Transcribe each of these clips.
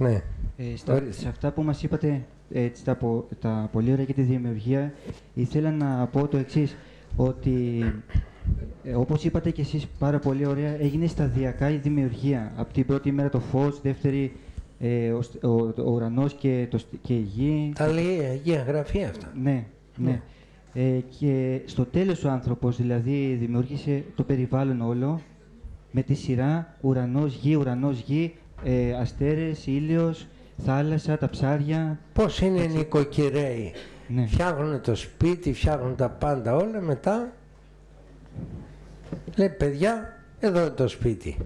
Ναι. Ε, στα, σε αυτά που μας είπατε, έτσι, τα, πο- τα πολύ ωραία για τη δημιουργία, ήθελα να πω το εξής, ότι ε, όπως είπατε και εσείς πάρα πολύ ωραία, έγινε σταδιακά η δημιουργία. Από την πρώτη μέρα το φως, δεύτερη ε, ο, στ- ο, ο ουρανός και, το, στ- και η γη. Τα λέει η Αγία Γραφή αυτά. Ναι, ναι. Ε, και στο τέλος ο άνθρωπος δηλαδή δημιούργησε το περιβάλλον όλο με τη σειρά ουρανός, γη, ουρανός, γη, ε, αστέρες, ήλιος, θάλασσα, τα ψάρια. Πώς είναι οι νοικοκυρέοι; Ναι. Φτιάχνουν το σπίτι, φτιάχνουν τα πάντα όλα, μετά λέει παιδιά, εδώ είναι το σπίτι.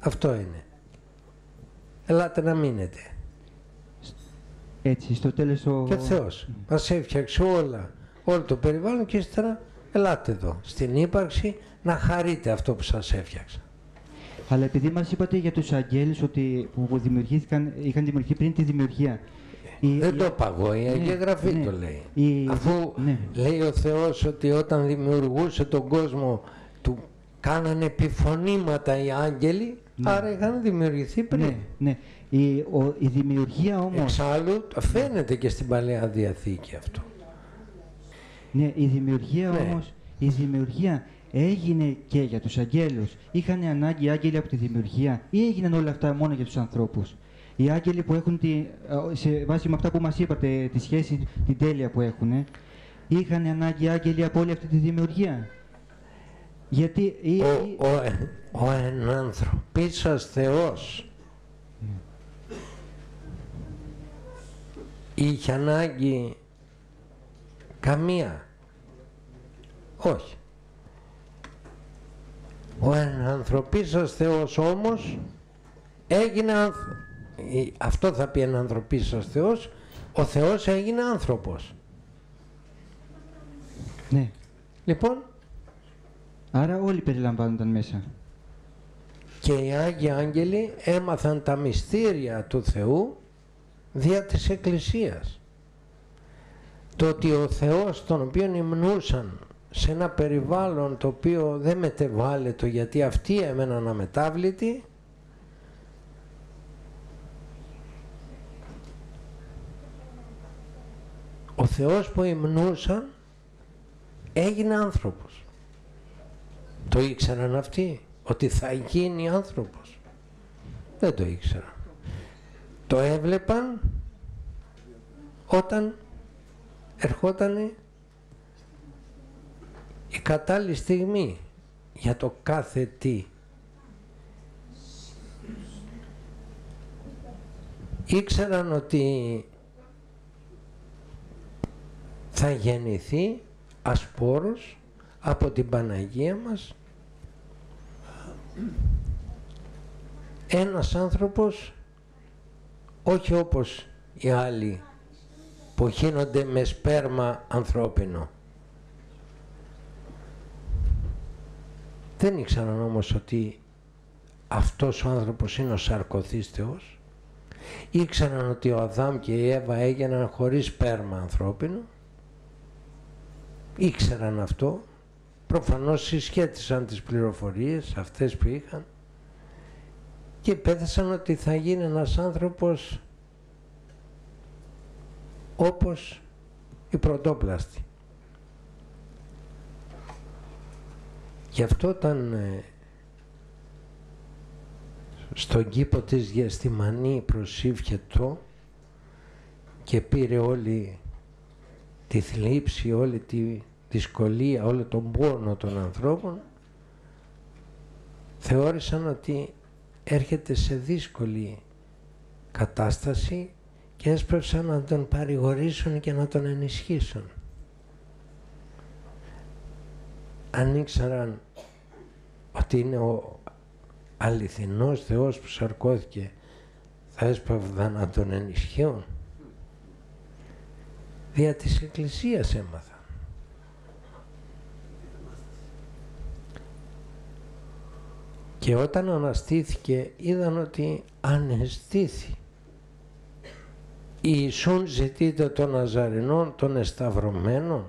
Αυτό είναι. Ελάτε να μείνετε. Έτσι, στο τέλος ο... Και ο Θεός μας έφτιαξε όλα, όλο το περιβάλλον και ύστερα ελάτε εδώ, στην ύπαρξη, να χαρείτε αυτό που σας έφτιαξα. Αλλά επειδή μας είπατε για τους αγγέλους ότι, που, που δημιουργήθηκαν, είχαν δημιουργηθεί πριν τη δημιουργία. Η- Δεν η- το είπα εγώ, η Αγία Ναι, Γραφή ναι. το λέει. Η- Αφού ναι. λέει ο Θεός ότι όταν δημιουργούσε τον κόσμο του κάνανε επιφωνήματα οι άγγελοι, Ναι. άρα είχαν δημιουργηθεί πριν. Ναι, ναι. Η, ο, η δημιουργία όμως... Εξάλλου φαίνεται και στην Παλαιά Διαθήκη αυτό. Ναι, η δημιουργία Ναι. όμως, η δημιουργία έγινε και για τους αγγέλους. Είχαν ανάγκη οι άγγελοι από τη δημιουργία ή έγιναν όλα αυτά μόνο για τους ανθρώπους; Οι άγγελοι που έχουν, τη, ε, σε βάση με αυτά που μας είπατε, τη σχέση, την τέλεια που έχουν, είχαν ανάγκη οι άγγελοι από όλη αυτή τη δημιουργία; Γιατί... Ή, ή- Ο, ο, ο ενανθρωπής σας Θεός είχε ανάγκη καμία. Όχι. Ο ενανθρωπής σας Θεός όμως έγινε άνθρω- η- αυτό θα πει ενανθρωπής σας Θεός ο Θεός έγινε άνθρωπος. ναι. Λοιπόν Άρα όλοι περιλαμβάνονταν μέσα. και οι Άγιοι Άγγελοι έμαθαν τα μυστήρια του Θεού δια της Εκκλησίας. Το ότι ο Θεός τον οποίο υμνούσαν σε ένα περιβάλλον το οποίο δεν μετεβάλλεται γιατί αυτοί έμεναν αμετάβλητοι ο Θεός που υμνούσαν έγινε άνθρωπος. Το ήξεραν αυτοί ότι θα γίνει άνθρωπος. Δεν το ήξεραν. Το έβλεπαν όταν ερχόταν η κατάλληλη στιγμή για το κάθε τι. Ήξεραν ότι θα γεννηθεί ασπόρος από την Παναγία μας ένας άνθρωπος όχι όπως οι άλλοι που γίνονται με σπέρμα ανθρώπινο. Δεν ήξεραν όμως ότι αυτός ο άνθρωπος είναι ο σαρκωθής Θεός. Ήξεραν ότι ο Αδάμ και η Εύα έγιναν χωρίς σπέρμα ανθρώπινο. Ήξεραν αυτό. Προφανώς συσχέτισαν τις πληροφορίες αυτές που είχαν και πέθασαν ότι θα γίνει ένας άνθρωπος όπως η πρωτόπλαστη. Γι' αυτό όταν ε, στον κήπο της Γεστημανή προσήφιετο και πήρε όλη τη θλίψη, όλη τη δυσκολία, όλο τον πόνο των ανθρώπων θεώρησαν ότι έρχεται σε δύσκολη κατάσταση και έσπευσαν να τον παρηγορήσουν και να τον ενισχύσουν. Αν ήξεραν ότι είναι ο αληθινός Θεός που σαρκώθηκε θα έσπευδαν να τον ενισχύουν. Δια της Εκκλησίας έμαθαν. Και όταν αναστήθηκε είδαν ότι ανεστήθη. Ιησούν ζητείτε των Ναζαρινών των εσταυρωμένων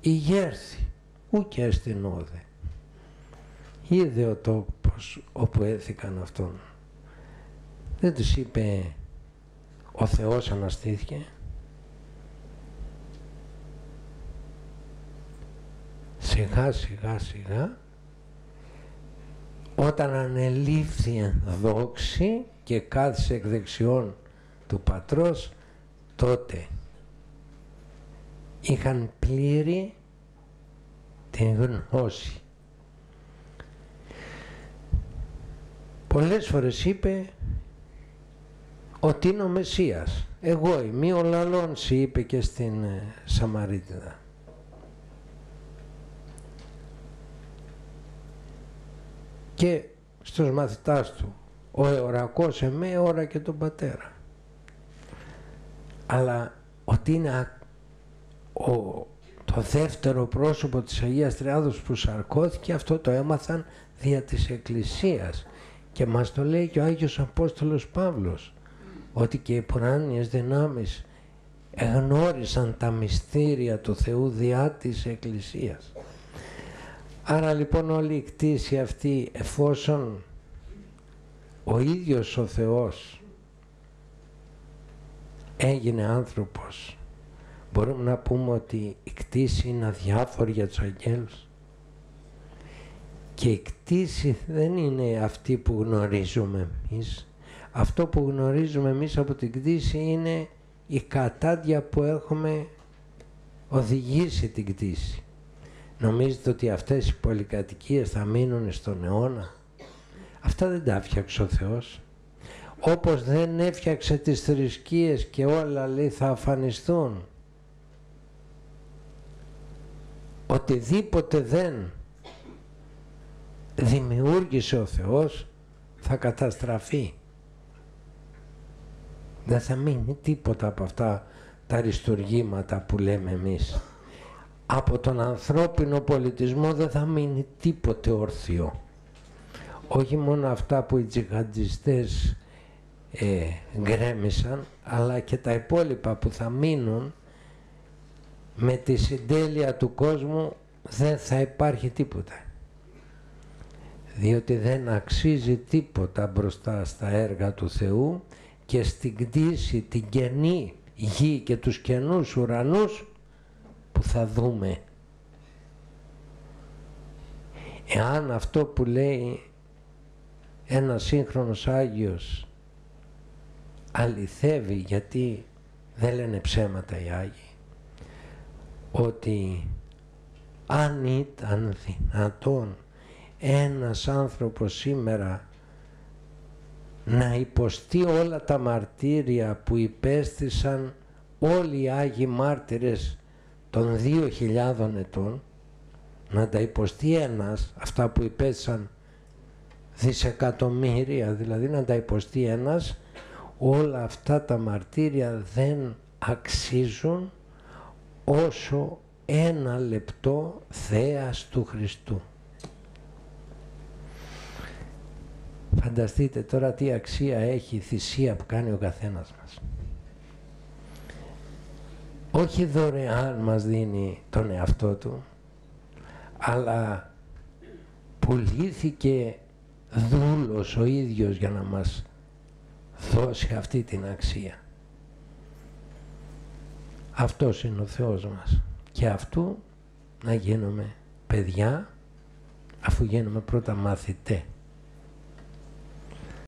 ηγέρθη ούκε εστιν όδε. Είδε ο τόπος όπου έθηκαν αυτόν. Δεν τους είπε ο Θεός αναστήθηκε. Σιγά σιγά σιγά όταν ανελήφθη δόξη και κάθισε εκ δεξιών του πατρός τότε είχαν πλήρη την γνώση. Πολλές φορές είπε ότι είναι ο Μεσσίας. Εγώ είμαι ο Λαλόνση είπε και στην ε, Σαμαρίτιδα. Και στους μαθητάς του ο εωρακός εμέ ώρα και τον πατέρα. Αλλά ότι είναι ο, το δεύτερο πρόσωπο της Αγίας Τριάδος που σαρκώθηκε αυτό το έμαθαν δια της Εκκλησίας και μας το λέει και ο Άγιος Απόστολος Παύλος ότι και οι πουράνιες δυνάμεις εγνώρισαν τα μυστήρια του Θεού διά της Εκκλησίας. Άρα λοιπόν όλη η κτήση αυτή εφόσον ο ίδιος ο Θεός έγινε άνθρωπος μπορούμε να πούμε ότι η κτήση είναι αδιάφορη για τους αγγέλους. Και η κτήση δεν είναι αυτή που γνωρίζουμε εμείς. Αυτό που γνωρίζουμε εμείς από την κτήση είναι η κατάδια που έχουμε οδηγήσει την κτήση νομίζετε ότι αυτές οι πολυκατοικίες θα μείνουν στον αιώνα; Αυτά δεν τα έφτιαξε ο Θεός. Όπως δεν έφτιαξε τις θρησκείες και όλα λέει θα αφανιστούν οτιδήποτε δεν δημιούργησε ο Θεός θα καταστραφεί. Δεν θα μείνει τίποτα από αυτά τα αριστουργήματα που λέμε εμείς. Από τον ανθρώπινο πολιτισμό δεν θα μείνει τίποτε ορθιό. Όχι μόνο αυτά που οι τζιχαντιστές ε, γκρέμισαν, αλλά και τα υπόλοιπα που θα μείνουν με τη συντέλεια του κόσμου δεν θα υπάρχει τίποτα. Διότι δεν αξίζει τίποτα μπροστά στα έργα του Θεού και στην κτήση την καινή γη και τους καινούς ουρανούς που θα δούμε. Εάν αυτό που λέει ένα σύγχρονος Άγιος αληθεύει γιατί δεν λένε ψέματα οι Άγιοι ότι αν ήταν δυνατόν ένας άνθρωπος σήμερα να υποστεί όλα τα μαρτύρια που υπέστησαν όλοι οι Άγιοι Μάρτυρες των 2.000 ετών να τα υποστεί ένας αυτά που υπέστησαν δισεκατομμύρια δηλαδή να τα υποστεί ένας όλα αυτά τα μαρτύρια δεν αξίζουν όσο ένα λεπτό θέας του Χριστού. Φανταστείτε τώρα τι αξία έχει η θυσία που κάνει ο καθένας μας. Όχι δωρεάν μας δίνει τον εαυτό του, αλλά πουλήθηκε δούλος ο ίδιος για να μας δώσει αυτή την αξία. Αυτός είναι ο Θεός μας. Και αυτού να γίνουμε παιδιά, αφού γίνουμε πρώτα μαθητέ.